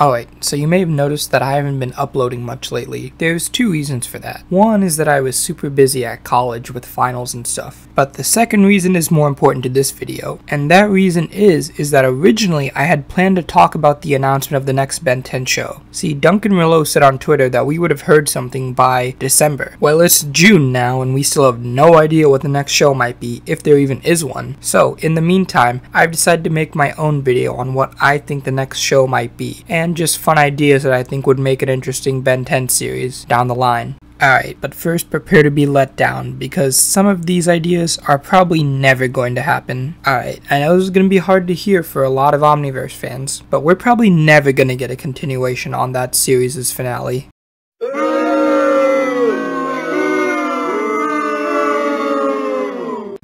Alright, so you may have noticed that I haven't been uploading much lately. There's two reasons for that. One is that I was super busy at college with finals and stuff. But the second reason is more important to this video. And that reason is, is that originally I had planned to talk about the announcement of the next Ben 10 show. See, Duncan Rouleau said on Twitter that we would have heard something by December. Well, it's June now and we still have no idea what the next show might be, if there even is one. So, in the meantime, I've decided to make my own video on what I think the next show might be. And and just fun ideas that I think would make an interesting Ben 10 series down the line. Alright, but first prepare to be let down because some of these ideas are probably never going to happen. Alright, I know this is going to be hard to hear for a lot of Omniverse fans, but we're probably never going to get a continuation on that series' finale.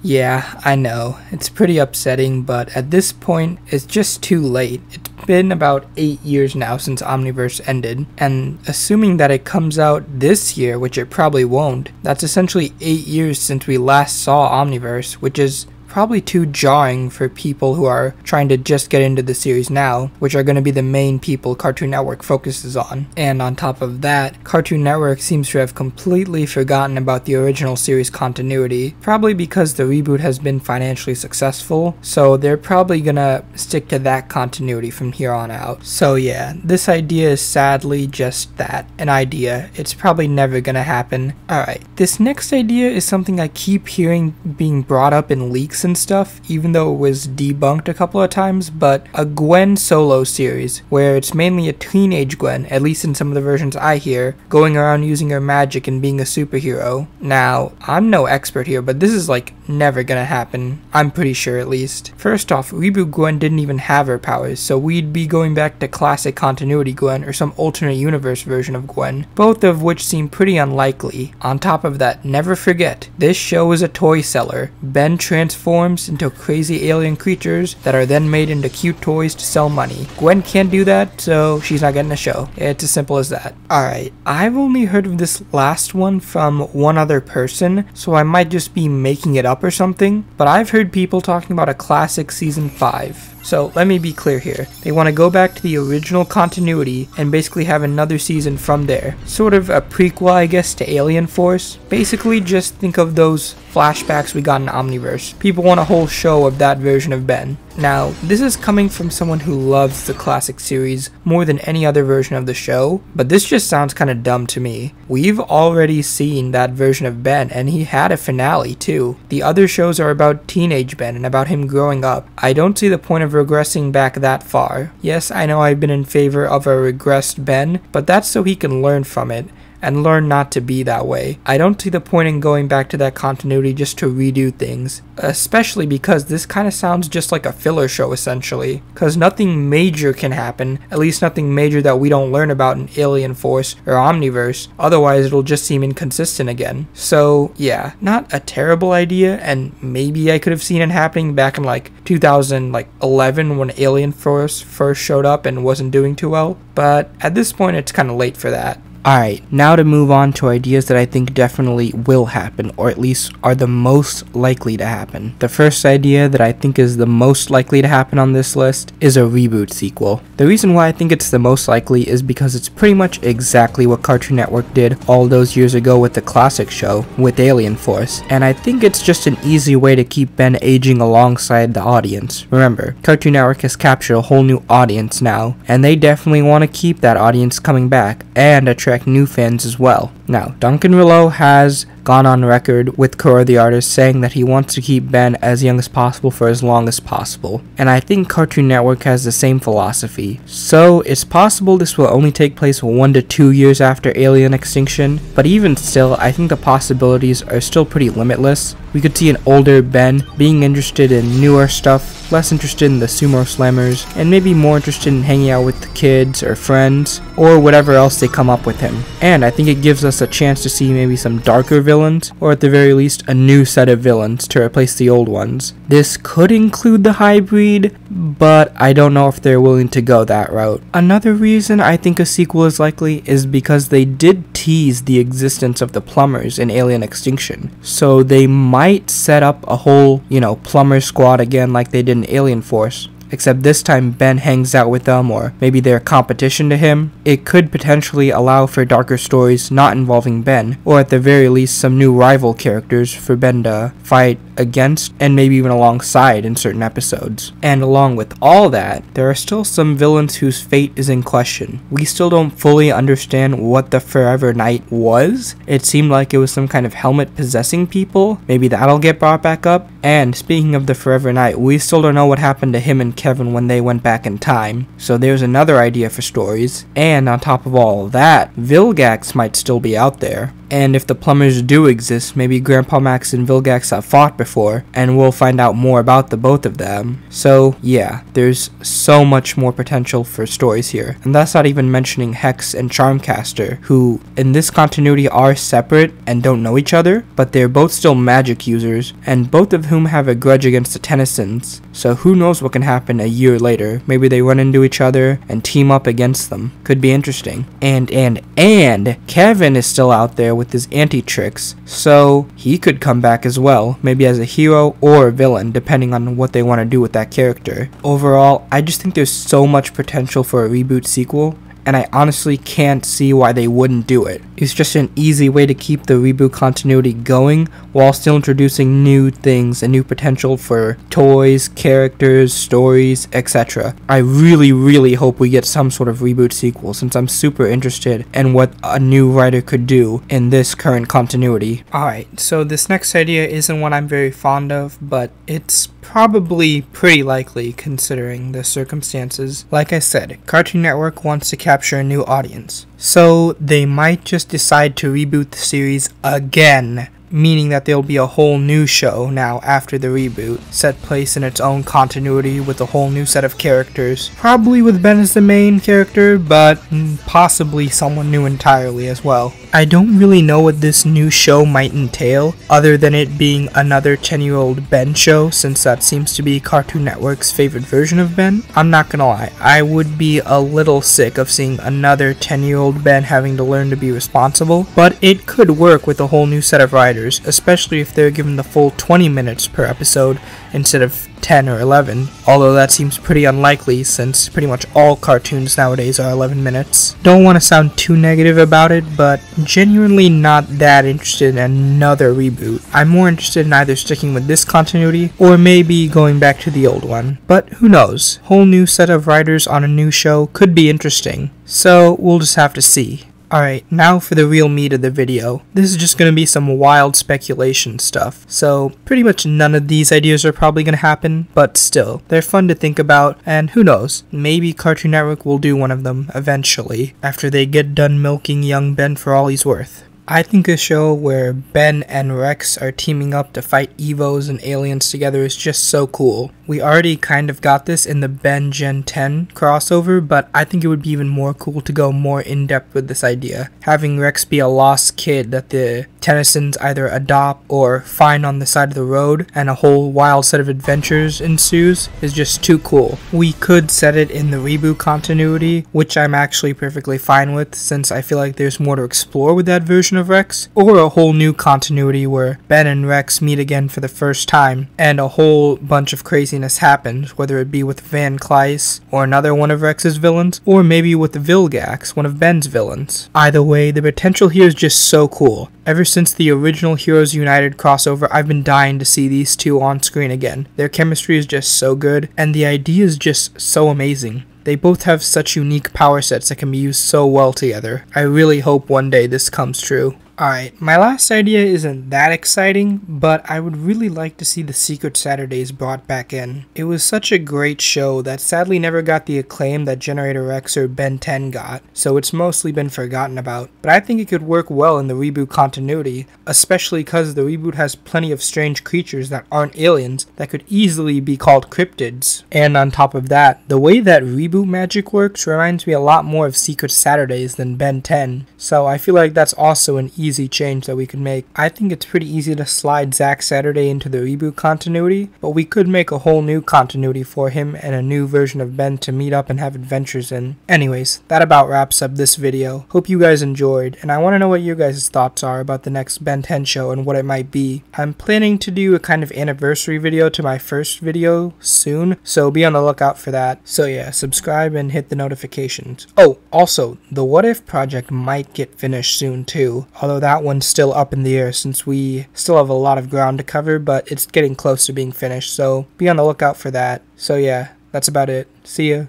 Yeah, I know. It's pretty upsetting, but at this point, it's just too late. It's been about 8 years now since Omniverse ended, and assuming that it comes out this year, which it probably won't, that's essentially 8 years since we last saw Omniverse, which is probably too jarring for people who are trying to just get into the series now, which are going to be the main people Cartoon Network focuses on. And on top of that, Cartoon Network seems to have completely forgotten about the original series continuity, probably because the reboot has been financially successful, so they're probably gonna stick to that continuity from here on out. So yeah, this idea is sadly just that, an idea. It's probably never gonna happen. Alright, this next idea is something I keep hearing being brought up in leaks and stuff, even though it was debunked a couple of times, but a Gwen solo series, where it's mainly a teenage Gwen, at least in some of the versions I hear, going around using her magic and being a superhero. Now, I'm no expert here, but this is like never gonna happen. I'm pretty sure at least. First off, reboot Gwen didn't even have her powers, so we'd be going back to classic continuity Gwen or some alternate universe version of Gwen, both of which seem pretty unlikely. On top of that, never forget, this show is a toy seller. Ben transforms into crazy alien creatures that are then made into cute toys to sell money. Gwen can't do that, so she's not getting a show. It's as simple as that. Alright, I've only heard of this last one from one other person, so I might just be making it up or something, but I've heard people talking about a classic season 5. So let me be clear here. They want to go back to the original continuity and basically have another season from there. Sort of a prequel, I guess, to Alien Force. Basically just think of those flashbacks we got in Omniverse. People want a whole show of that version of Ben. Now, this is coming from someone who loves the classic series more than any other version of the show, but this just sounds kinda dumb to me. We've already seen that version of Ben, and he had a finale too. The other shows are about teenage Ben and about him growing up. I don't see the point of regressing back that far. Yes, I know I've been in favor of a regressed Ben, but that's so he can learn from it and learn not to be that way. I don't see the point in going back to that continuity just to redo things, especially because this kind of sounds just like a filler show essentially, because nothing major can happen, at least nothing major that we don't learn about in Alien Force or Omniverse, otherwise it'll just seem inconsistent again. So yeah, not a terrible idea, and maybe I could have seen it happening back in like 2011 when Alien Force first showed up and wasn't doing too well, but at this point it's kind of late for that. Alright, now to move on to ideas that I think definitely will happen, or at least are the most likely to happen. The first idea that I think is the most likely to happen on this list is a reboot sequel. The reason why I think it's the most likely is because it's pretty much exactly what Cartoon Network did all those years ago with the classic show, with Alien Force, and I think it's just an easy way to keep Ben aging alongside the audience. Remember, Cartoon Network has captured a whole new audience now, and they definitely want to keep that audience coming back, and attract attract new fans as well. Now, Duncan Rouleau has gone on record with Kuro the artist saying that he wants to keep Ben as young as possible for as long as possible, and I think Cartoon Network has the same philosophy. So, it's possible this will only take place one to two years after alien extinction, but even still, I think the possibilities are still pretty limitless. We could see an older Ben being interested in newer stuff, less interested in the sumo slammers, and maybe more interested in hanging out with the kids or friends, or whatever else they come up with him. And I think it gives us a chance to see maybe some darker villains, or at the very least a new set of villains to replace the old ones. This could include the hybrid, but I don't know if they're willing to go that route. Another reason I think a sequel is likely is because they did tease the existence of the plumbers in Alien Extinction, so they might set up a whole, you know, plumber squad again like they did in Alien Force. except this time Ben hangs out with them or maybe they're competition to him. It could potentially allow for darker stories not involving Ben, or at the very least some new rival characters for Ben to fight against and maybe even alongside in certain episodes. And along with all that, there are still some villains whose fate is in question. We still don't fully understand what the Forever Knight was. It seemed like it was some kind of helmet possessing people. Maybe that'll get brought back up. And speaking of the Forever Knight, we still don't know what happened to him and Kevin when they went back in time. So there's another idea for stories. And on top of all that, Vilgax might still be out there. And if the plumbers do exist, maybe Grandpa Max and Vilgax have fought before, and we'll find out more about the both of them. So, yeah, there's so much more potential for stories here. And that's not even mentioning Hex and Charmcaster, who in this continuity are separate and don't know each other, but they're both still magic users, and both of whom have a grudge against the Tennysons. So who knows what can happen a year later. Maybe they run into each other and team up against them. Could be interesting. And, and, and, Kevin is still out there with his Antitrix, so he could come back as well, maybe as a hero or a villain, depending on what they want to do with that character. Overall, I just think there's so much potential for a reboot sequel, and I honestly can't see why they wouldn't do it. It's just an easy way to keep the reboot continuity going while still introducing new things and new potential for toys, characters, stories, etc. I really, really hope we get some sort of reboot sequel since I'm super interested in what a new writer could do in this current continuity. Alright, so this next idea isn't one I'm very fond of, but it's probably pretty likely considering the circumstances. Like I said, Cartoon Network wants to capture a new audience. So they might just decide to reboot the series again meaning that there'll be a whole new show now after the reboot, set place in its own continuity with a whole new set of characters. Probably with Ben as the main character, but possibly someone new entirely as well. I don't really know what this new show might entail, other than it being another 10 year old Ben show, since that seems to be Cartoon Network's favorite version of Ben. I'm not gonna lie, I would be a little sick of seeing another 10 year old Ben having to learn to be responsible, but it could work with a whole new set of writers, especially if they're given the full 20 minutes per episode instead of 10 or 11, although that seems pretty unlikely since pretty much all cartoons nowadays are 11 minutes. Don't want to sound too negative about it, but genuinely not that interested in another reboot. I'm more interested in either sticking with this continuity or maybe going back to the old one. But who knows? Whole new set of writers on a new show could be interesting. So we'll just have to see. Alright, now for the real meat of the video. This is just going to be some wild speculation stuff. So, pretty much none of these ideas are probably going to happen, but still, they're fun to think about, and who knows, maybe Cartoon Network will do one of them eventually, after they get done milking young Ben for all he's worth. I think a show where Ben and Rex are teaming up to fight Evos and aliens together is just so cool. We already kind of got this in the Ben Gen 10 crossover, but I think it would be even more cool to go more in depth with this idea. Having Rex be a lost kid that the Tennysons either adopt or find on the side of the road, and a whole wild set of adventures ensues, is just too cool. We could set it in the reboot continuity, which I'm actually perfectly fine with since I feel like there's more to explore with that version of Rex, or a whole new continuity where Ben and Rex meet again for the first time, and a whole bunch of craziness happens, whether it be with Van Kleiss, or another one of Rex's villains, or maybe with Vilgax, one of Ben's villains. Either way, the potential here is just so cool. Ever since the original Heroes United crossover, I've been dying to see these two on screen again. Their chemistry is just so good, and the idea is just so amazing. They both have such unique power sets that can be used so well together. I really hope one day this comes true. Alright, my last idea isn't that exciting, but I would really like to see the Secret Saturdays brought back in. It was such a great show that sadly never got the acclaim that Generator Rex or Ben 10 got, so it's mostly been forgotten about. But I think it could work well in the reboot continuity, especially because the reboot has plenty of strange creatures that aren't aliens that could easily be called cryptids. And on top of that, the way that reboot magic works reminds me a lot more of Secret Saturdays than Ben 10, so I feel like that's also an easy change that we could make. I think it's pretty easy to slide Zack Saturday into the reboot continuity, but we could make a whole new continuity for him and a new version of Ben to meet up and have adventures in. Anyways, that about wraps up this video. Hope you guys enjoyed, and I want to know what your guys' thoughts are about the next Ben 10 show and what it might be. I'm planning to do a kind of anniversary video to my first video soon, so be on the lookout for that. So yeah, subscribe and hit the notifications. Oh, also, the What If project might get finished soon too, although that one's still up in the air since we still have a lot of ground to cover, but it's getting close to being finished, so be on the lookout for that. So yeah, that's about it. See ya.